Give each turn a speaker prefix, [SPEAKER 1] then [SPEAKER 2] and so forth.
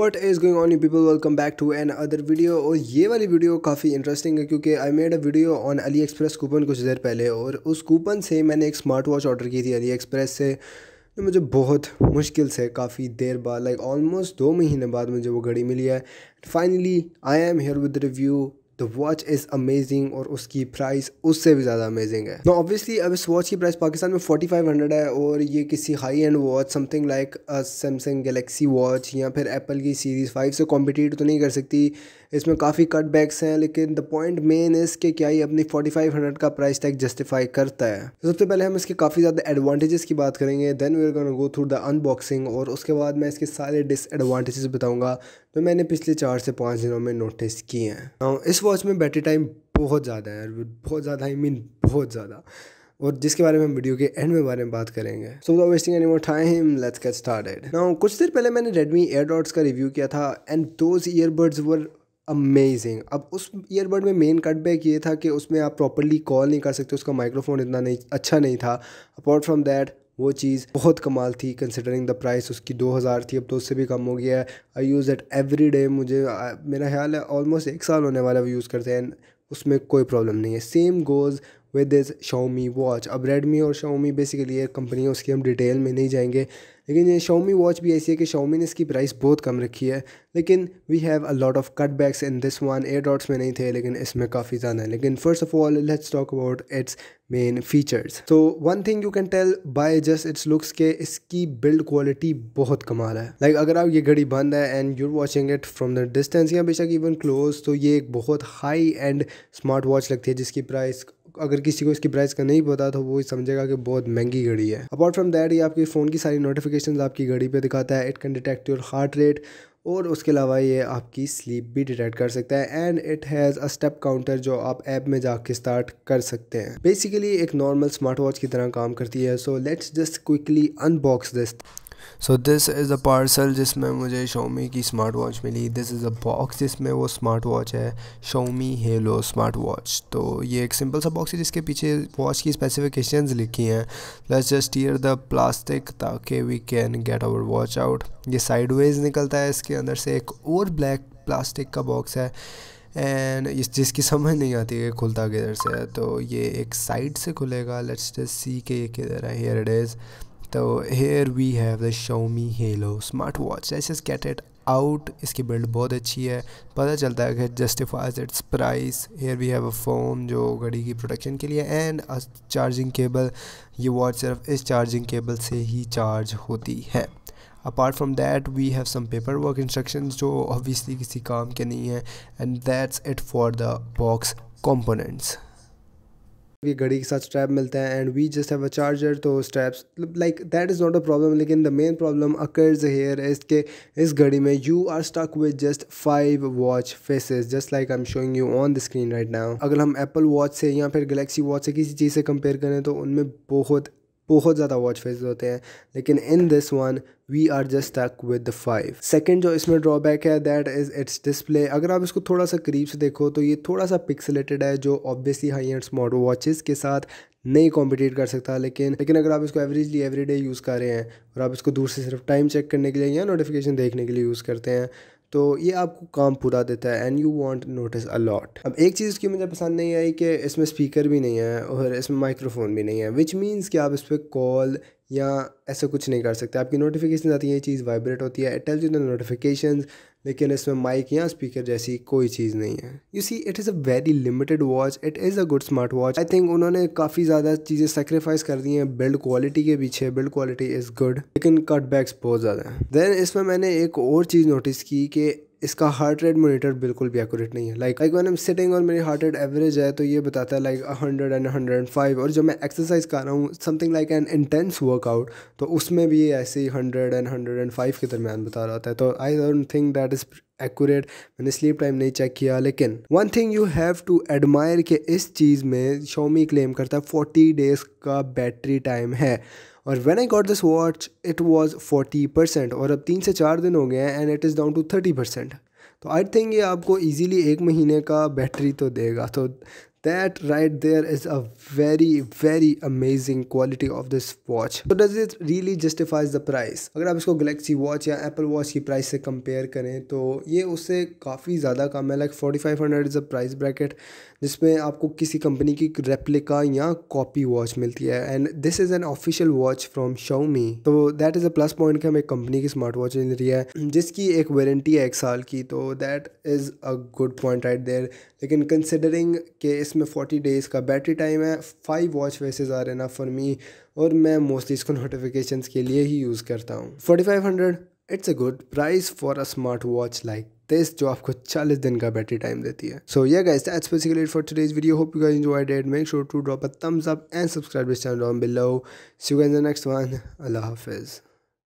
[SPEAKER 1] What is going on you people welcome back to another video और ये वाली video काफ़ी इंटरेस्टिंग है क्योंकि I made a video on AliExpress coupon कुछ देर पहले और उस कूपन से मैंने एक स्मार्ट वॉच ऑर्डर की थी अली एक्सप्रेस से, जो मुझे बहुत मुश्किल से काफ़ी देर बाद लाइक ऑलमोस्ट दो महीने बाद मुझे वो घड़ी मिली है। Finally I am here with review the watch is amazing और उसकी प्राइस उससे भी ज़्यादा अमेजिंग है। नो ऑब्वियसली अब इस वॉच की प्राइस पाकिस्तान में फोर्टी फाइव हंड्रेड है और ये किसी high end watch something like Samsung Galaxy watch या फिर एप्पल की सीरीज़ फाइव से कॉम्पिटिट तो नहीं कर सकती। इसमें काफ़ी कट बैक्स हैं, लेकिन द पॉइंट मेन इज़ कि क्या ये अपनी फोर्टी फाइव हंड्रेड का प्राइस टैग जस्टिफाई करता है। तो सबसे पहले हम इसके काफ़ी ज़्यादा एडवांटेजेस की बात करेंगे then we are gonna go through the unboxing और उसके बाद मैं इसके सारे डिसएडवांटेजेस बताऊँगा तो मैंने पिछले चार से पाँच दिनों में नोटिस किए हैं। इस वॉच में बैटरी टाइम बहुत ज़्यादा है बहुत ज़्यादा आई मीन बहुत ज़्यादा। और जिसके बारे में हम वीडियो के एंड में बारे में बात करेंगे। So the wasting any more time let's get started now कुछ देर पहले मैंने Redmi AirDots का रिव्यू किया था and those earbuds were amazing अब उस ईयरबड में मेन कटबैक ये था कि उसमें आप प्रॉपरली कॉल नहीं कर सकते, उसका माइक्रोफोन इतना नहीं अच्छा नहीं था। अपार्ट फ्रॉम दैट वो चीज़ बहुत कमाल थी कंसिडरिंग द प्राइस उसकी दो हज़ार थी अब तो उससे भी कम हो गया है। I use it every day मुझे आ, मेरा ख्याल है ऑलमोस्ट एक साल होने वाला यूज़ करते हैं उसमें कोई प्रॉब्लम नहीं है। Same goes with this Xiaomi watch अब रेडमी और शाओमी बेसिकली ये कंपनी है उसकी हम डिटेल में नहीं जाएँगे। लेकिन ये शाओमी वॉच भी ऐसी है कि शाओमी ने इसकी प्राइस बहुत कम रखी है लेकिन we have a lot of cut backs in this one AirDots में नहीं थे लेकिन इसमें काफ़ी ज़्यादा है। लेकिन first of all let's talk about its main features तो one thing you can tell by just its looks के इसकी बिल्ड क्वालिटी बहुत कमाल है। लाइक like, अगर आप ये घड़ी बंद है and you're watching it from the distance या बेशक इवन क्लोज तो ये एक बहुत हाई एंड स्मार्ट वॉच लगती है जिसकी प्राइस अगर किसी को इसकी प्राइस का नहीं पता तो वो समझेगा कि बहुत महँगी घड़ी है। अपार्ट फ्रॉम दैट ये आपकी फ़ोन की सारी नोटिफिकेशन आपकी घड़ी पे दिखाता है it can detect your heart rate और उसके अलावा ये आपकी स्लीप भी डिटेक्ट कर सकता है and it has a step counter जो आप ऐप में जाके स्टार्ट कर सकते हैं। बेसिकली एक नॉर्मल स्मार्ट वॉच की तरह काम करती है so let's just quickly unbox this so this is a parcel जिसमें मुझे शोमी की स्मार्ट वॉच मिली। दिस इज़ अ बॉक्स जिसमें वो स्मार्ट वॉच है शोमी हेलो स्मार्ट वॉच तो ये एक सिंपल सा बॉक्स है जिसके पीछे वॉच की स्पेसिफिकेशंस लिखी हैं। Let's just tear the plastic ताकि we can get our watch out ये साइडवेज निकलता है, इसके अंदर से एक और ब्लैक प्लास्टिक का बॉक्स है। एंड इस जिसकी समझ नहीं आती है खुलता किधर से है। तो ये एक साइड से खुलेगा। लेट्स जस्ट सी के ये किधर है। हेयर इज़ तो here we have the Xiaomi Haylou smart watch ऐसे गेट इट आउट इसकी बिल्ड बहुत अच्छी है। पता चलता है कि justifies its price here we have a phone जो घड़ी की प्रोटेक्शन के लिए एंड चार्जिंग केबल ये वॉच सिर्फ़ इस चार्जिंग केबल से ही चार्ज होती है। Apart from that we have some paper work instruction जो ऑब्वियसली किसी काम के नहीं है and that's it for the box components ये घड़ी के साथ स्ट्रैप मिलता है and we just have a charger तो straps like that is not a problem लेकिन the main problem occurs here is के इस घड़ी में you are stuck with just five watch faces just like I am showing you on the screen right now अगर हम Apple watch से या फिर गलेक्सी वॉच से किसी चीज़ से कंपेयर करें तो उनमें बहुत बहुत ज़्यादा वॉच फेस होते हैं, लेकिन in this one we are just stuck with the five second जो इसमें ड्रॉबैक है दैट इज़ इट्स डिस्प्ले अगर आप इसको थोड़ा सा करीब से देखो तो ये थोड़ा सा पिक्सलेटेड है, जो obviously high end smart watches के साथ नहीं कॉम्पिटिट कर सकता, लेकिन लेकिन अगर आप इसको एवरेजली एवरी डे यूज़ कर रहे हैं, और आप इसको दूर से सिर्फ़ टाइम चेक करने के लिए या नोटिफिकेशन देखने के लिए यूज़ करते हैं तो ये आपको काम पूरा देता है and you want notice a lot अब एक चीज़ उसकी मुझे पसंद नहीं आई कि इसमें स्पीकर भी नहीं है और इसमें माइक्रोफोन भी नहीं है विच मीन्स कि आप इस पर कॉल या ऐसा कुछ नहीं कर सकते। आपकी नोटिफिकेशन आती है, ये चीज़ वाइब्रेट होती है यू द नोटिफिकेशन लेकिन इसमें माइक या स्पीकर जैसी कोई चीज़ नहीं है। You see it is a very limited watch it is a good smart watch I think उन्होंने काफ़ी ज़्यादा चीज़ें सेक्रीफाइस कर दी हैं बिल्ड क्वालिटी के पीछे बिल्ड क्वालिटी इज़ गुड लेकिन कट बैक्स बहुत ज़्यादा हैं। देन इसमें मैंने एक और चीज़ नोटिस की कि इसका हार्ट रेट मोनीटर बिल्कुल भी एक्यूरेट नहीं है। Like like when I'm sitting और मेरी हार्ट रेट एवरेज है तो ये बताता है like hundred and hundred and five और जब मैं एक्सरसाइज कर रहा हूँ something like an intense workout तो उसमें भी ऐसे ही hundred and hundred and five के दरमियान बता रहा था तो I don't think that is accurate मैंने स्लीप टाइम नहीं चेक किया, लेकिन one thing you have to admire के इस चीज़ में शोमी क्लेम करता है फोर्टी डेज़ का बैटरी टाइम है। और when I got this watch it was forty percent और अब तीन से चार दिन हो गए हैं and it is down to thirty percent तो आई थिंक ये आपको इजीली एक महीने का बैटरी तो देगा। तो that right there is a very very amazing quality of this watch. So does it really justifies the price? अगर आप इसको गलेक्सी वॉच या एप्पल वॉच की प्राइस से कंपेयर करें तो ये उससे काफ़ी ज़्यादा कम है like forty five hundred is a price bracket जिसमें आपको किसी कंपनी की रेप्लिका या कॉपी वॉच मिलती है। And this is an official watch from Xiaomi तो that is a plus point कि हमें कंपनी की स्मार्ट वॉच मिल रही है, जिसकी एक वारंटी है एक साल की तो that is a good point right there लेकिन कंसिडरिंग कि इसमें फोर्टी डेज़ का बैटरी टाइम है। फाइव वॉच फेसेज आ रहे ना फॉर मी और मैं मोस्टली इसको नोटिफिकेशन के लिए ही यूज़ करता हूँ। Forty five hundred it's a good price for a smart watch like this जो आपको 40 दिन का बैटरी टाइम देती है। So yeah guys that's basically it for today's video hope you guys enjoyed it make sure to drop a thumbs up and subscribe this channel down below see you guys in the next one अल्लाह हाफिज़